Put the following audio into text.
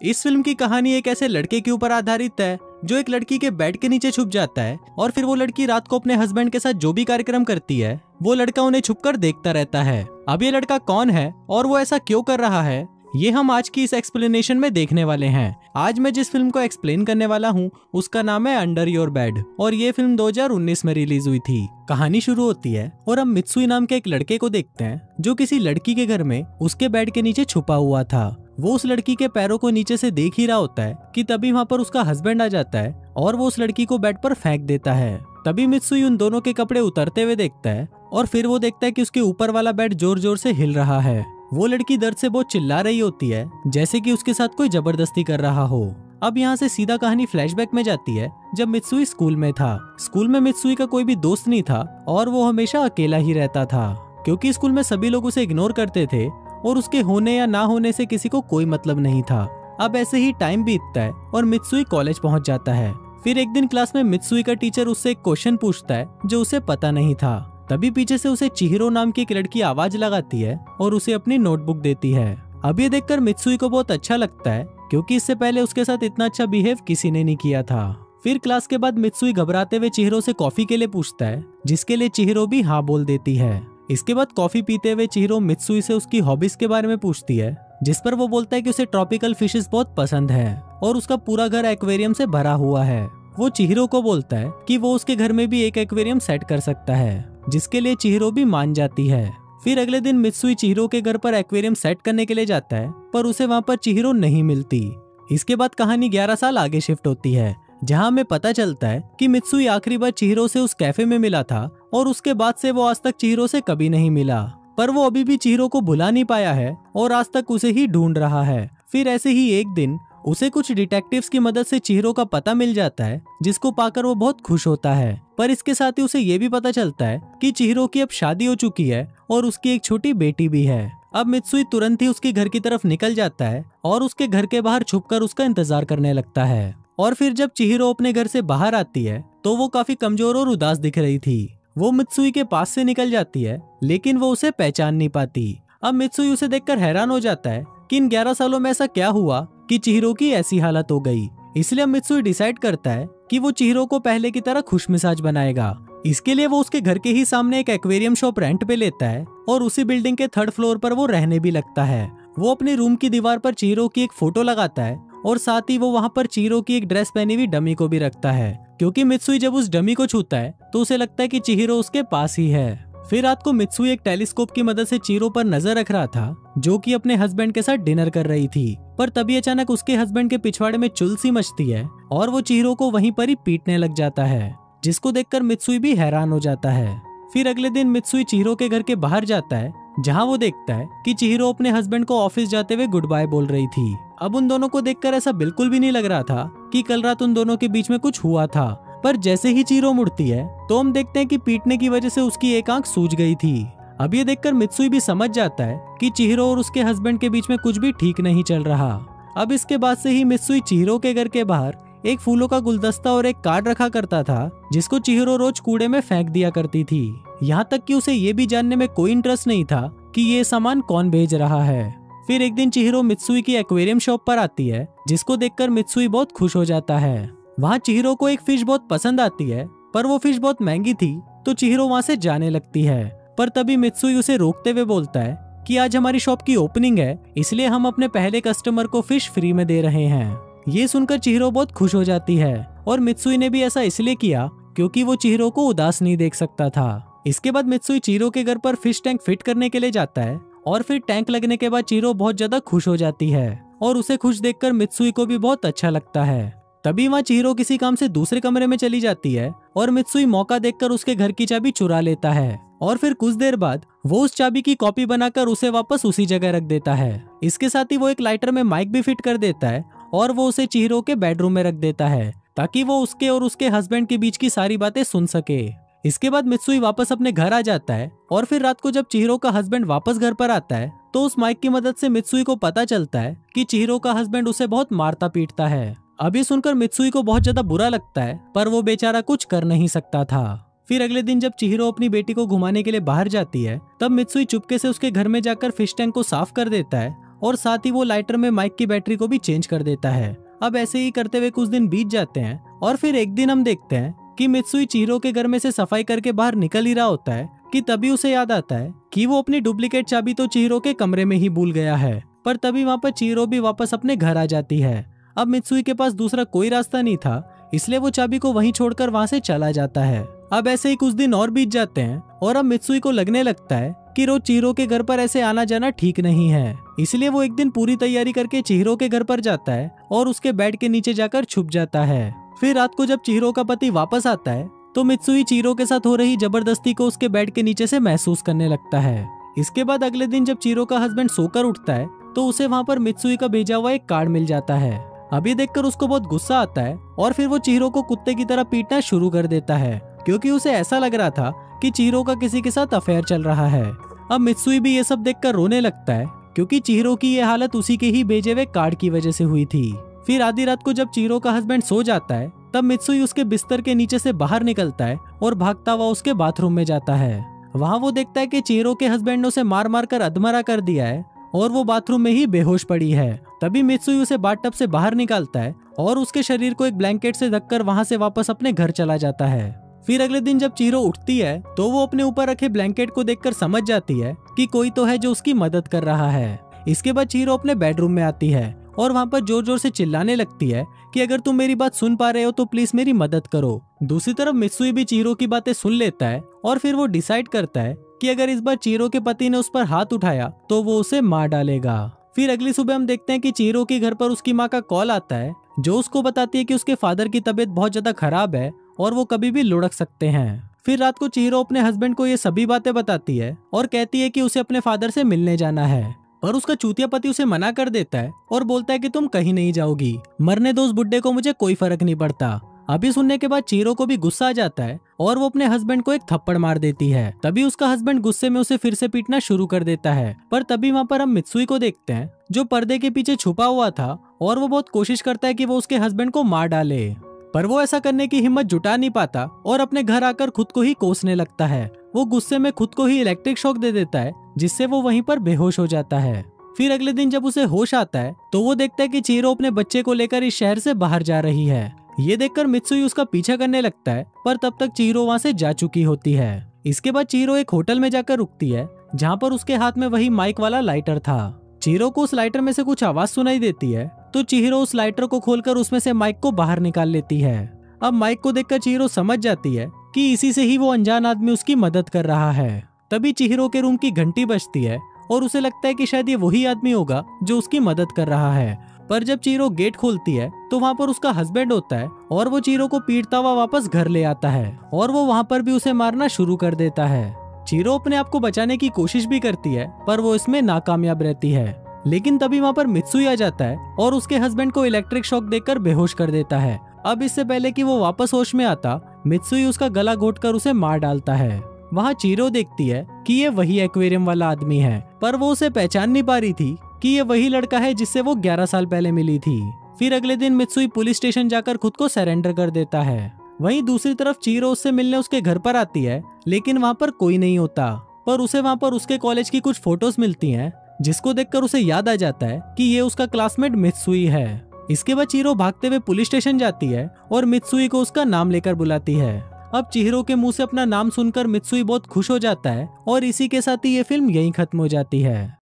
इस फ़िल्म की कहानी एक ऐसे लड़के के ऊपर आधारित है, जो एक लड़की के बेड के नीचे छुप जाता है, और फिर वो लड़की रात को अपने हस्बैंड के साथ जो भी कार्यक्रम करती है, वो लड़का उन्हें छुपकर देखता रहता है। अब ये लड़का कौन है, और वो ऐसा क्यों कर रहा है, ये हम आज की इस एक्सप्लेनेशन में देखने वाले हैं। आज मैं जिस फ़िल्म को एक्सप्लेन करने वाला हूँ, उसका नाम है अंडर योर बेड और ये फ़िल्म 2019 में रिलीज़ हुई थी। कहानी शुरू होती है, और हम मित्सुई नाम के एक लड़के को देखते हैं, जो किसी लड़की के घर में उसके बेड के नीचे छुपा हुआ था। वो उस लड़की के पैरों को नीचे से देख ही रहा होता है कि तभी वहाँ पर उसका हस्बैंड आ जाता है और वो उस लड़की को बेड पर फेंक देता है। तभी मित्सुई उन दोनों के कपड़े उतरते हुए देखता है और फिर वो देखता है कि उसके ऊपर वाला बेड ज़ोर ज़ोर से हिल रहा है। वो लड़की दर्द से बहुत चिल्ला रही होती है, जैसे कि उसके साथ कोई ज़बरदस्ती कर रहा हो। अब यहाँ से सीधा कहानी फ्लैशबैक में जाती है, जब मित्सुई स्कूल में था। स्कूल में मित्सुई का कोई भी दोस्त नहीं था और वो हमेशा अकेला ही रहता था, क्योंकि स्कूल में सभी लोग उसे इग्नोर करते थे और उसके होने या ना होने से किसी को कोई मतलब नहीं था। अब ऐसे ही टाइम बीतता है और मित्सुई कॉलेज पहुँच जाता है। फिर एक दिन क्लास में मित्सुई का टीचर उससे एक क्वेश्चन पूछता है, जो उसे पता नहीं था। तभी पीछे से उसे चिहिरो नाम की एक लड़की आवाज़ लगाती है और उसे अपनी नोटबुक देती है। अब ये देखकर मित्सुई को बहुत अच्छा लगता है, क्योंकि इससे पहले उसके साथ इतना अच्छा बिहेव किसी ने नहीं किया था। फिर क्लास के बाद मित्सुई घबराते हुए चिहिरो से कॉफ़ी के लिए पूछता है, जिसके लिए चिहिरो भी हाँ बोल देती है। इसके बाद कॉफ़ी पीते हुए चिहिरो मित्सुई से उसकी हॉबीज के बारे में पूछती है, जिस पर वो बोलता है कि उसे ट्रॉपिकल फिशेस बहुत पसंद है और उसका पूरा घर एक्वेरियम से भरा हुआ है। वो चिहिरो को बोलता है कि वो उसके घर में भी एक एक्वेरियम सेट कर सकता है, जिसके लिए चिहिरो भी मान जाती है। फिर अगले दिन मित्सुई चिहिरो के घर पर एक्वेरियम सेट करने के लिए जाता है, पर उसे वहाँ पर चिहिरो नहीं मिलती। इसके बाद कहानी 11 साल आगे शिफ्ट होती है, जहाँ हमें पता चलता है कि मित्सुई आखिरी बार चिहिरो से उस कैफ़े में मिला था और उसके बाद से वो आज तक चिहिरो से कभी नहीं मिला। पर वो अभी भी चिहिरो को भुला नहीं पाया है और आज तक उसे ही ढूंढ रहा है। फिर ऐसे ही एक दिन, उसे कुछ डिटेक्टिव्स की मदद से चिहिरो का पता मिल जाता है, जिसको पाकर वो बहुत खुश होता है। पर इसके साथ ही उसे ये भी पता चलता है कि चिहिरो की अब शादी हो चुकी है और उसकी एक छोटी बेटी भी है। अब मित्सुई तुरंत ही उसके घर की तरफ़ निकल जाता है और उसके घर के बाहर छुपकर उसका इंतज़ार करने लगता है। और फिर जब चिहिरो अपने घर से बाहर आती है तो वो काफ़ी कमज़ोर और उदास दिख रही थी। वो मित्सुई के पास से निकल जाती है, लेकिन वो उसे पहचान नहीं पाती। अब मित्सुई उसे देखकर हैरान हो जाता है कि इन 11 सालों में ऐसा क्या हुआ कि चिहिरो की ऐसी हालत हो गई। इसलिए मित्सुई डिसाइड करता है कि वो चिहिरो को पहले की तरह खुश मिजाज बनाएगा। इसके लिए वो उसके घर के ही सामने एक एक्वेरियम शॉप रेंट पे लेता है और उसी बिल्डिंग के थर्ड फ्लोर पर वो रहने भी लगता है। वो अपने रूम की दीवार पर चिहिरो की एक फ़ोटो लगाता है और साथ ही वो वहाँ पर चीरो की एक ड्रेस पहनी हुई डमी को भी रखता है। क्योंकि मित्सुई जब उस डमी को छूता है तो उसे लगता है कि चिहिरो उसके पास ही है। फिर रात को मित्सुई एक टेलीस्कोप की मदद से चीरो पर नज़र रख रहा था, जो कि अपने हस्बैंड के साथ डिनर कर रही थी। पर तभी अचानक उसके हस्बैंड के पिछवाड़े में चुलसी मचती है, और वो चीरो को वहीं पर ही पीटने लग जाता है, जिसको देखकर मित्सुई भी हैरान हो जाता है। फिर अगले दिन मित्सुई चीरो के घर के बाहर जाता है जहाँ वो देखता है कि चिहिरो अपने हस्बैंड को ऑफ़िस जाते हुए गुड बाय बोल रही थी। अब उन दोनों को देखकर ऐसा बिल्कुल भी नहीं लग रहा था कि कल रात उन दोनों के बीच में कुछ हुआ था। पर जैसे ही चीरो मुड़ती है तो हम देखते हैं कि पीटने की वजह से उसकी एक आँख सूज गई थी। अब ये देखकर मित्सुई भी समझ जाता है कि चिहिरो और उसके हस्बैंड के बीच में कुछ भी ठीक नहीं चल रहा। अब इसके बाद से ही मित्सुई चिहिरो के घर के बाहर एक फूलों का गुलदस्ता और एक कार्ड रखा करता था, जिसको चिहिरो रोज कूड़े में फेंक दिया करती थी। यहाँ तक कि उसे ये भी जानने में कोई इंटरेस्ट नहीं था कि ये सामान कौन भेज रहा है। फिर एक दिन चिहिरो मित्सुई की एक्वेरियम शॉप पर आती है, जिसको देखकर मित्सुई बहुत खुश हो जाता है। वहाँ चिहिरो को एक फ़िश बहुत पसंद आती है, पर वो फ़िश बहुत महँगी थी तो चिहिरो वहाँ से जाने लगती है। पर तभी मित्सुई उसे रोकते हुए बोलता है कि आज हमारी शॉप की ओपनिंग है, इसलिए हम अपने पहले कस्टमर को फ़िश फ्री में दे रहे हैं। ये सुनकर चिहिरो बहुत खुश हो जाती है, और मित्सुई ने भी ऐसा इसलिए किया, क्योंकि वो चिहिरो को उदास नहीं देख सकता था। इसके बाद मित्सुई चीरो के घर पर फ़िश टैंक फिट करने के लिए जाता है और फिर टैंक लगने के बाद चीरो बहुत ज़्यादा खुश हो जाती है और उसे खुश देखकर मित्सुई को भी बहुत अच्छा लगता है। तभी वहाँ चीरो किसी काम से दूसरे कमरे में चली जाती है और मित्सुई मौका देखकर उसके घर की चाबी चुरा लेता है और फिर कुछ देर बाद वो उस चाबी की कॉपी बनाकर उसे वापस उसी जगह रख देता है। इसके साथ ही वो एक लाइटर में माइक भी फिट कर देता है और वो उसे चीरो के बेडरूम में रख देता है ताकि वो उसके और उसके हस्बैंड के बीच की सारी बातें सुन सके। इसके बाद मित्सुई वापस अपने घर आ जाता है और फिर रात को जब चिहिरो का हस्बैंड वापस घर पर आता है तो उस माइक की मदद से मित्सुई को पता चलता है कि चिहिरो का हस्बैंड उसे बहुत मारता पीटता है। अभी सुनकर मित्सुई को बहुत ज़्यादा बुरा लगता है, पर वो बेचारा कुछ कर नहीं सकता था। फिर अगले दिन जब चिहिरो अपनी बेटी को घुमाने के लिए बाहर जाती है, तब मित्सुई चुपके से उसके घर में जाकर फ़िश टैंक को साफ़ कर देता है और साथ ही वो लाइटर में माइक की बैटरी को भी चेंज कर देता है। अब ऐसे ही करते हुए कुछ दिन बीत जाते हैं और फिर एक दिन हम देखते हैं कि मित्सुई चीरो के घर में से सफ़ाई करके बाहर निकल ही रहा होता है, कि तभी उसे याद आता है कि वो अपनी डुप्लीकेट चाबी तो चीरो के कमरे में ही भूल गया है, पर तभी वहाँ पर चीरो भी वापस अपने घर आ जाती है। अब मित्सुई के पास दूसरा कोई रास्ता नहीं था, इसलिए वो चाबी को वहीं छोड़कर वहाँ से चला जाता है। अब ऐसे ही कुछ दिन और बीत जाते हैं, और अब मित्सुई को लगने लगता है कि रोज चीरो के घर पर ऐसे आना जाना ठीक नहीं है। इसलिए वो एक दिन पूरी तैयारी करके चीरो के घर पर जाता है और उसके बेड के नीचे जाकर छुप जाता है। फिर रात को जब चीरो का पति वापस आता है तो मित्सुई चीरो के साथ हो रही ज़बरदस्ती को उसके बेड के नीचे से महसूस करने लगता है। इसके बाद अगले दिन जब चीरो का हस्बैंड सोकर उठता है तो उसे वहाँ पर मित्सुई का भेजा हुआ एक कार्ड मिल जाता है। अभी देखकर उसको बहुत गुस्सा आता है और फिर वो चीरो को कुत्ते की तरह पीटना शुरू कर देता है, क्योंकि उसे ऐसा लग रहा था कि चीरो का किसी के साथ अफेयर चल रहा है। अब मित्सुई भी ये सब देखकर रोने लगता है, क्योंकि चीरो की ये हालत उसी के ही भेजे हुए कार्ड की वजह से हुई थी। फिर आधी रात को जब चीरो का हस्बैंड सो जाता है, तब मित्सुई उसके बिस्तर के नीचे से बाहर निकलता है और भागता हुआ उसके बाथरूम में जाता है। वहाँ वो देखता है कि चीरो के हस्बैंड ने उसे मार मार कर अधमरा कर दिया है और वो बाथरूम में ही बेहोश पड़ी है। तभी मित्सुई उसे बाथटब से बाहर निकालता है और उसके शरीर को एक ब्लैंकेट से ढककर वहाँ से वापस अपने घर चला जाता है। फिर अगले दिन जब चीरो उठती है तो वो अपने ऊपर रखे ब्लैंकेट को देखकर समझ जाती है कि कोई तो है जो उसकी मदद कर रहा है। इसके बाद चीरो अपने बेडरूम में आती है और वहाँ पर ज़ोर ज़ोर से चिल्लाने लगती है कि अगर तुम मेरी बात सुन पा रहे हो तो प्लीज़ मेरी मदद करो। दूसरी तरफ़ मित्सुई भी चीरो की बातें सुन लेता है और फिर वो डिसाइड करता है कि अगर इस बार चीरो के पति ने उस पर हाथ उठाया तो वो उसे मार डालेगा। फिर अगली सुबह हम देखते हैं कि चीरो के घर पर उसकी माँ का कॉल आता है, जो उसको बताती है कि उसके फादर की तबीयत बहुत ज़्यादा खराब है और वो कभी भी लुढ़क सकते हैं। फिर रात को चीरो अपने हस्बैंड को ये सभी बातें बताती है और कहती है कि उसे अपने फादर से मिलने जाना है। पर उसका चूतिया पति उसे मना कर देता है और बोलता है कि तुम कहीं नहीं जाओगी। मरने दो उस बुड्ढे को मुझे कोई फ़र्क नहीं पड़ता। अभी सुनने के बाद चीरो को भी गुस्सा आ जाता है और वो अपने हस्बैंड को एक थप्पड़ मार देती है। तभी उसका हस्बैंड गुस्से में उसे फिर से पीटना शुरू कर देता है। पर तभी वहाँ पर हम मित्सुई को देखते हैं, जो पर्दे के पीछे छुपा हुआ था और वो बहुत कोशिश करता है कि वो उसके हस्बैंड को मार डाले। पर वो ऐसा करने की हिम्मत जुटा नहीं पाता और अपने घर आकर खुद को ही कोसने लगता है। वो गुस्से में खुद को ही इलेक्ट्रिक शॉक दे देता है, जिससे वो वहीं पर बेहोश हो जाता है। फिर अगले दिन जब उसे होश आता है तो वो देखता है कि चीरो अपने बच्चे को लेकर इस शहर से बाहर जा रही है। ये देखकर मित्सुई उसका पीछा करने लगता है, पर तब तक चीरो वहाँ से जा चुकी होती है। इसके बाद चीरो एक होटल में जाकर रुकती है, जहाँ पर उसके हाथ में वही माइक वाला लाइटर था। चीरो को उस लाइटर में से कुछ आवाज़ सुनाई देती है तो चीरो उस लाइटर को खोलकर उसमें से माइक को बाहर निकाल लेती है। अब माइक को देखकर चीरो समझ जाती है कि इसी से ही वो अनजान आदमी उसकी मदद कर रहा है। तभी चिहिरो के रूम की घंटी बजती है और उसे लगता है कि शायद ये वही आदमी होगा जो उसकी मदद कर रहा है। पर जब चीरो गेट खोलती है तो वहाँ पर उसका हस्बैंड होता है और वो चीरो को पीटता हुआ वापस घर ले आता है और वो वहाँ पर भी उसे मारना शुरू कर देता है। चीरो अपने आप को बचाने की कोशिश भी करती है, पर वो इसमें नाकामयाब रहती है। लेकिन तभी वहाँ पर मित्सुई आ जाता है और उसके हस्बैंड को इलेक्ट्रिक शॉक देकर बेहोश कर देता है। अब इससे पहले कि वो वापस होश में आता मित्सुई उसका गला घोट उसे मार डालता है। वहाँ चीरो देखती है कि ये वही एक्वेरियम वाला आदमी है, पर वो उसे पहचान नहीं पा रही थी कि ये वही लड़का है जिससे वो 11 साल पहले मिली थी। फिर अगले दिन मित्सुई पुलिस स्टेशन जाकर खुद को सरेंडर कर देता है। वहीं दूसरी तरफ़ चीरो उससे मिलने उसके घर पर आती है, लेकिन वहाँ पर कोई नहीं होता। पर उसे वहाँ पर उसके कॉलेज की कुछ फ़ोटोज़ मिलती हैं, जिसको देखकर उसे याद आ जाता है कि ये उसका क्लासमेट मित्सुई है। इसके बाद चीरो भागते हुए पुलिस स्टेशन जाती है और मित्सुई को उसका नाम लेकर बुलाती है। अब चिहरों के मुँह से अपना नाम सुनकर मित्सुई बहुत खुश हो जाता है और इसी के साथ ही ये फ़िल्म यहीं खत्म हो जाती है।